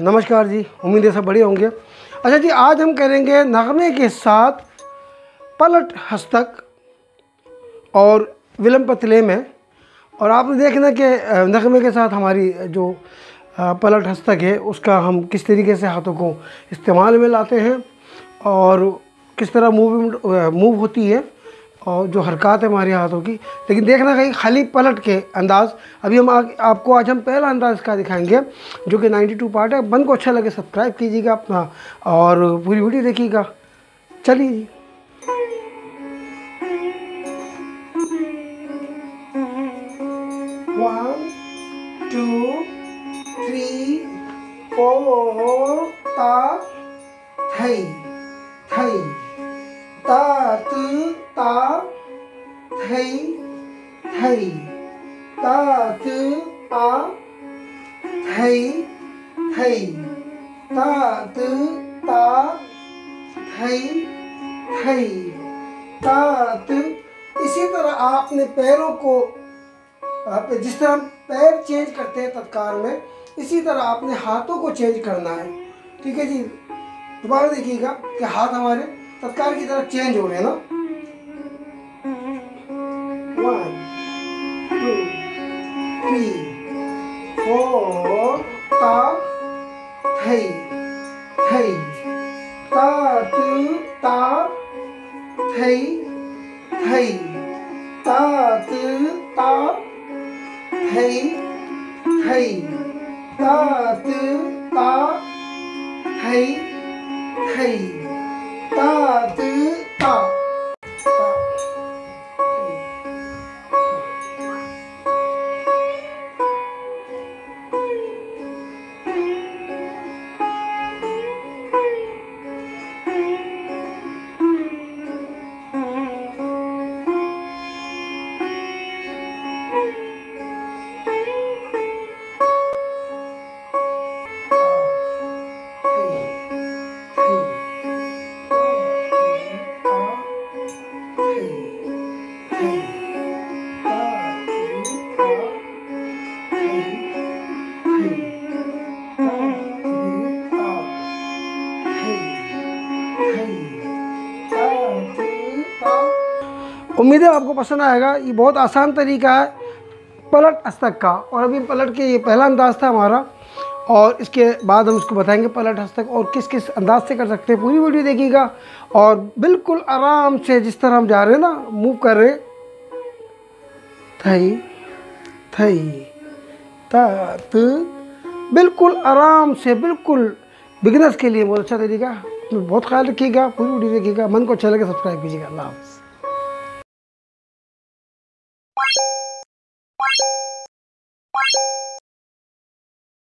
नमस्कार जी। उम्मीद है सब बड़े होंगे। अच्छा जी, आज हम करेंगे नगमे के साथ पलट हस्तक और विलम पतले में। और आपने देखना कि नगमे के साथ हमारी जो पलट हस्तक है, उसका हम किस तरीके से हाथों को इस्तेमाल में लाते हैं और किस तरह मूवमेंट मूव होती है। और जो हरकत है हमारे हाथों की। लेकिन देखना कहीं खाली पलट के अंदाज। अभी हम आ, आपको आज हम पहला अंदाज इसका दिखाएँगे जो कि 92 पार्ट है। बन को अच्छा लगे सब्सक्राइब कीजिएगा अपना और पूरी वीडियो देखिएगा। चलिए जी। ता थई थई ता तु ता थई थई ता तु ता थई थई ता ता थई थई ता तु इसी तरह आपने पैरों को, आप जिस तरह हम पैर चेंज करते हैं तत्काल में, इसी तरह आपने हाथों को चेंज करना है। ठीक है जी? दोबारा देखिएगा कि हाथ हमारे तत्काल की तरह चेंज हो रहे हैं ना? वन टू थ्री फोर ता थई थई ता तु ता थई थई ता तु ता थई थई ता तु ता थई थई ता उम्मीद है आपको पसंद आएगा। ये बहुत आसान तरीका है, पलट हस्तक का। और अभी पलट के ये पहला अंदाज था हमारा। और इसके बाद हम उसको बताएँगे पलट हस्तक और किस किस अंदाज से कर सकते हैं। पूरी वीडियो देखिएगा। और बिल्कुल आराम से जिस तरह हम जा रहे हैं ना मूव कर रहे थई थई। तात, बिल्कुल आराम से, बिल्कुल बिगनर्स के लिए बहुत अच्छा तरीका। बहुत ख्याल रखिएगा, पूरी वीडियो देखिएगा। मन को अच्छा लगे सब्सक्राइब कीजिएगा। अल्लाह हाफ़िज़।